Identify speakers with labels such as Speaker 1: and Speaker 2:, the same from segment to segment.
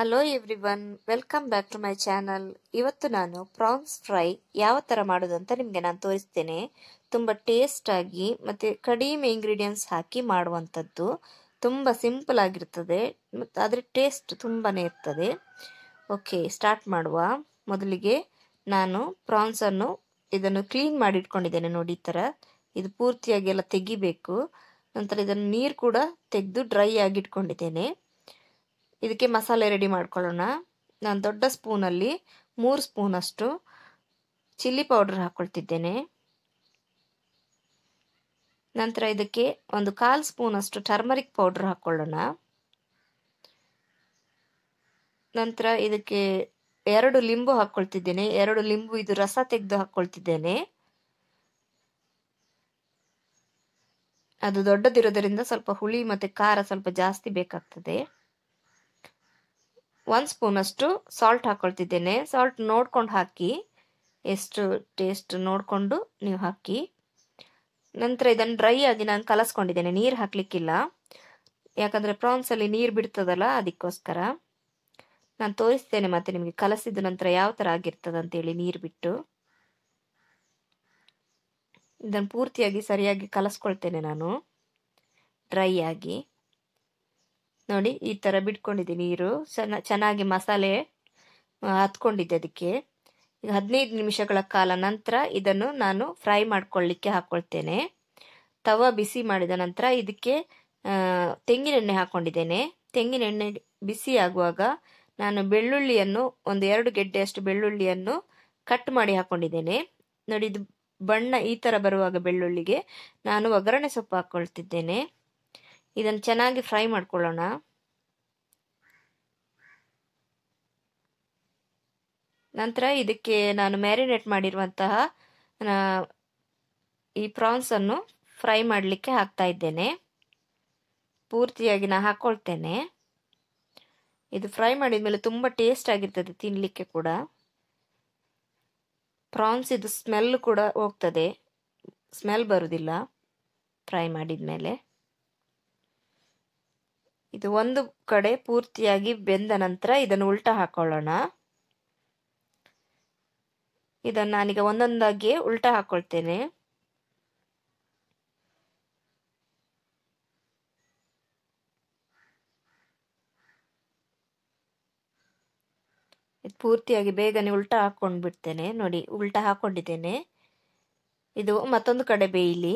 Speaker 1: Hello everyone welcome back to my channel ಇವತ್ತು ನಾನು France fry ಯಾವ ಥರ ಅಂತ ನಿಮಗೆ ನಾನು ತೋರಿಸ್ತೇನೆ. ತುಂಬ ಟೇಸ್ಟಾಗಿ ಮತ್ತು ಕಡಿಮೆ ಇಂಗ್ರೀಡಿಯೆಂಟ್ಸ್ ಹಾಕಿ ಮಾಡುವಂಥದ್ದು. ತುಂಬ ಸಿಂಪಲ್ ಆಗಿರ್ತದೆ. ಮತ್ತು ಅದರ ಟೇಸ್ಟ್ ತುಂಬಾ ಇರ್ತದೆ. ಓಕೆ ಸ್ಟಾರ್ಟ್ ಮಾಡುವ. ಮೊದಲಿಗೆ ನಾನು ಪ್ರಾನ್ಸನ್ನು ಇದನ್ನು ಕ್ಲೀನ್ ಮಾಡಿ ಇಟ್ಕೊಂಡಿದ್ದೇನೆ ನೋಡಿ ಈ ಥರ ಇದು ಪೂರ್ತಿಯಾಗಿ ಎಲ್ಲ ತೆಗಿಬೇಕು. ನಂತರ ಇದನ್ನು ನೀರು ಕೂಡ ತೆಗೆದು ಡ್ರೈ ಆಗಿ ಇಟ್ಕೊಂಡಿದ್ದೇನೆ. ಇದಕ್ಕೆ ಮಸಾಲೆ ರೆಡಿ ಮಾಡ್ಕೊಳ್ಳೋಣ. ನಾನು ದೊಡ್ಡ ಸ್ಪೂನಲ್ಲಿ ಮೂರು ಸ್ಪೂನಷ್ಟು ಚಿಲ್ಲಿ ಪೌಡರ್ ಹಾಕ್ಕೊಳ್ತಿದ್ದೇನೆ ನಂತರ ಇದಕ್ಕೆ ಒಂದು ಕಾಲು ಸ್ಪೂನಷ್ಟು ಟರ್ಮರಿಕ್ ಪೌಡ್ರ್ ಹಾಕ್ಕೊಳ್ಳೋಣ ನಂತರ ಇದಕ್ಕೆ ಎರಡು ಲಿಂಬು ಹಾಕ್ಕೊಳ್ತಿದ್ದೇನೆ ಎರಡು ಲಿಂಬು ಇದು ರಸ ತೆಗೆದು ಹಾಕ್ಕೊಳ್ತಿದ್ದೇನೆ ಅದು ದೊಡ್ಡದಿರೋದರಿಂದ ಸ್ವಲ್ಪ ಹುಳಿ ಮತ್ತು ಖಾರ ಸ್ವಲ್ಪ ಜಾಸ್ತಿ ಬೇಕಾಗ್ತದೆ. ಒಂದು ಸ್ಪೂನಷ್ಟು ಸಾಲ್ಟ್ ಹಾಕ್ಕೊಳ್ತಿದ್ದೇನೆ ಸಾಲ್ಟ್ ನೋಡ್ಕೊಂಡು ಹಾಕಿ, ಎಷ್ಟು ಟೇಸ್ಟ್ ನೋಡಿಕೊಂಡು ನೀವು ಹಾಕಿ. ನಂತರ ಇದನ್ನು ಡ್ರೈ ಆಗಿ ನಾನು ಕಲಸ್ಕೊಂಡಿದ್ದೇನೆ. ನೀರು ಹಾಕಲಿಕ್ಕಿಲ್ಲ. ಯಾಕಂದರೆ ಪ್ರಾನ್ಸಲ್ಲಿ ನೀರು ಬಿಡ್ತದಲ್ಲ, ಅದಕ್ಕೋಸ್ಕರ. ನಾನು ತೋರಿಸ್ತೇನೆ ಮತ್ತೆ ನಿಮಗೆ ಕಲಸಿದ ನಂತರ ಯಾವ ಥರ ಆಗಿರ್ತದೆ ಅಂತೇಳಿ ನೀರು ಬಿಟ್ಟು. ಇದನ್ನು ಪೂರ್ತಿಯಾಗಿ ಸರಿಯಾಗಿ ಕಲಸ್ಕೊಳ್ತೇನೆ ನಾನು. ಡ್ರೈ ಆಗಿ. ನೋಡಿ, ಈ ಥರ ಬಿಟ್ಕೊಂಡಿದ್ದೀನಿ ನೀರು. ಚೆನ್ನ ಚೆನ್ನಾಗಿ ಮಸಾಲೆ ಹತ್ಕೊಂಡಿದ್ದೆ ಅದಕ್ಕೆ. ಈಗ ಹದಿನೈದು ನಿಮಿಷಗಳ ಕಾಲ ನಂತರ ಇದನ್ನು ನಾನು ಫ್ರೈ ಮಾಡ್ಕೊಳ್ಳಿಕ್ಕೆ ಹಾಕ್ಕೊಳ್ತೇನೆ ತವ ಬಿಸಿ ಮಾಡಿದ ನಂತರ ಇದಕ್ಕೆ ತೆಂಗಿನೆಣ್ಣೆ ಹಾಕ್ಕೊಂಡಿದ್ದೇನೆ ತೆಂಗಿನೆಣ್ಣೆ ಬಿಸಿ ಆಗುವಾಗ ನಾನು ಬೆಳ್ಳುಳ್ಳಿಯನ್ನು, ಒಂದು ಎರಡು ಗೆಡ್ಡೆಯಷ್ಟು ಬೆಳ್ಳುಳ್ಳಿಯನ್ನು ಕಟ್ ಮಾಡಿ ಹಾಕ್ಕೊಂಡಿದ್ದೇನೆ ನೋಡಿ, ಇದು ಬಣ್ಣ ಈ ಥರ ಬರುವಾಗ ಬೆಳ್ಳುಳ್ಳಿಗೆ ನಾನು ಒಗ್ಗರಣೆ ಸೊಪ್ಪು ಹಾಕ್ಕೊಳ್ತಿದ್ದೇನೆ ಇದನ್ನು ಚೆನ್ನಾಗಿ ಫ್ರೈ ಮಾಡ್ಕೊಳ್ಳೋಣ. ನಂತರ ಇದಕ್ಕೆ ನಾನು ಮ್ಯಾರಿನೇಟ್ ಮಾಡಿರುವಂತಹ ಈ ಪ್ರಾನ್ಸನ್ನು ಫ್ರೈ ಮಾಡಲಿಕ್ಕೆ ಹಾಕ್ತಾ ಇದ್ದೇನೆ. ಪೂರ್ತಿಯಾಗಿ ನಾನು ಹಾಕ್ಕೊಳ್ತೇನೆ ಇದು ಫ್ರೈ ಮಾಡಿದ ಮೇಲೆ ತುಂಬ ಟೇಸ್ಟ್ ಆಗಿರ್ತದೆ ತಿನ್ನಲಿಕ್ಕೆ ಕೂಡ. ಪ್ರಾನ್ಸ್ ಇದು ಸ್ಮೆಲ್ ಕೂಡ ಹೋಗ್ತದೆ. ಸ್ಮೆಲ್ ಬರುವುದಿಲ್ಲ ಫ್ರೈ ಮಾಡಿದ ಮೇಲೆ ಇದು ಒಂದು ಕಡೆ ಪೂರ್ತಿಯಾಗಿ ಬೆಂದ ನಂತರ ಇದನ್ನು ಉಲ್ಟಾ ಹಾಕೊಳ್ಳೋಣ. ಇದನ್ನು ನಾನೀಗ ಒಂದೊಂದಾಗಿ ಉಲ್ಟಾ ಹಾಕೊಳ್ತೇನೆ. ಇದು ಪೂರ್ತಿಯಾಗಿ ಬೇಗನೆ ಉಲ್ಟಾ ಹಾಕೊಂಡು ಬಿಡ್ತೇನೆ ನೋಡಿ, ಉಲ್ಟಾ ಹಾಕೊಂಡಿದ್ದೇನೆ. ಇದು ಮತ್ತೊಂದು ಕಡೆ ಬೇಯಲಿ.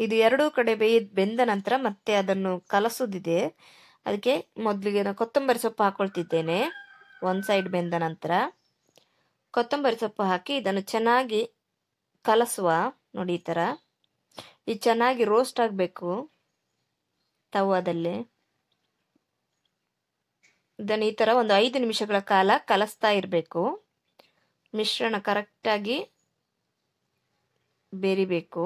Speaker 1: ಇದು ಎರಡೂ ಕಡೆ ಬೆಂದ ನಂತರ ಮತ್ತೆ ಅದನ್ನು ಕಲಸುದಿದೆ. ಅದಕ್ಕೆ ಮೊದಲಿಗೆ ನಾನು ಕೊತ್ತಂಬರಿ ಸೊಪ್ಪು ಹಾಕೊಳ್ತಿದ್ದೇನೆ. ಒಂದು ಸೈಡ್ ಬೆಂದ ನಂತರ ಕೊತ್ತಂಬರಿ ಸೊಪ್ಪು ಹಾಕಿ ಇದನ್ನು ಚೆನ್ನಾಗಿ ಕಲಸುವ. ನೋಡಿ ಈ ಥರ ಇದು ಚೆನ್ನಾಗಿ ರೋಸ್ಟ್ ಆಗಬೇಕು. ತವಾದಲ್ಲಿ ಇದನ್ನು ಈ ಥರ ಒಂದು ಐದು ನಿಮಿಷಗಳ ಕಾಲ ಕಲಸ್ತಾ ಇರಬೇಕು. ಮಿಶ್ರಣ ಕರೆಕ್ಟಾಗಿ ಬೇರಿಬೇಕು.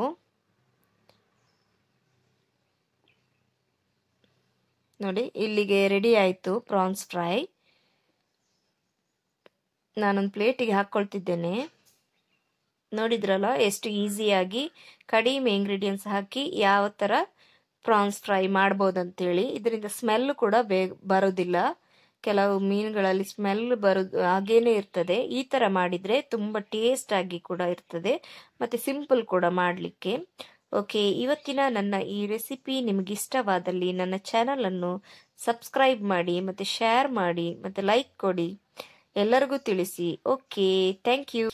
Speaker 1: ನೋಡಿ, ಇಲ್ಲಿಗೆ ರೆಡಿ ಆಯಿತು ಪ್ರಾನ್ಸ್ ಫ್ರೈ ನಾನೊಂದು ಪ್ಲೇಟಿಗೆ ಹಾಕ್ಕೊಳ್ತಿದ್ದೇನೆ ನೋಡಿದ್ರಲ್ಲ, ಎಷ್ಟು ಈಸಿಯಾಗಿ ಕಡಿಮೆ ಇಂಗ್ರೀಡಿಯೆಂಟ್ಸ್ ಹಾಕಿ ಯಾವ ಥರ ಪ್ರಾನ್ಸ್ ಫ್ರೈ ಮಾಡ್ಬೋದು ಅಂತೇಳಿ ಇದರಿಂದ ಸ್ಮೆಲ್ ಕೂಡ ಬೇಗ ಬರೋದಿಲ್ಲ. ಕೆಲವು ಮೀನುಗಳಲ್ಲಿ ಸ್ಮೆಲ್ ಬರೋ, ಹಾಗೇನೇ ಇರ್ತದೆ. ಈ ಥರ ಮಾಡಿದರೆ ತುಂಬ ಟೇಸ್ಟಾಗಿ ಕೂಡ ಇರ್ತದೆ. ಮತ್ತು ಸಿಂಪಲ್ ಕೂಡ ಮಾಡಲಿಕ್ಕೆ. ಓಕೆ ಇವತ್ತಿನ ನನ್ನ ಈ ರೆಸಿಪಿ ನಿಮಗೆ ಇಷ್ಟವಾದಲ್ಲಿ ನನ್ನ ಚಾನಲನ್ನು ಸಬ್ಸ್ಕ್ರೈಬ್ ಮಾಡಿ, ಮತ್ತು ಶೇರ್ ಮಾಡಿ, ಮತ್ತು ಲೈಕ್ ಕೊಡಿ. ಎಲ್ಲರಿಗೂ ತಿಳಿಸಿ. Okay thank you